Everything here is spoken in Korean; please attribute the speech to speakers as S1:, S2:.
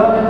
S1: 그 다음에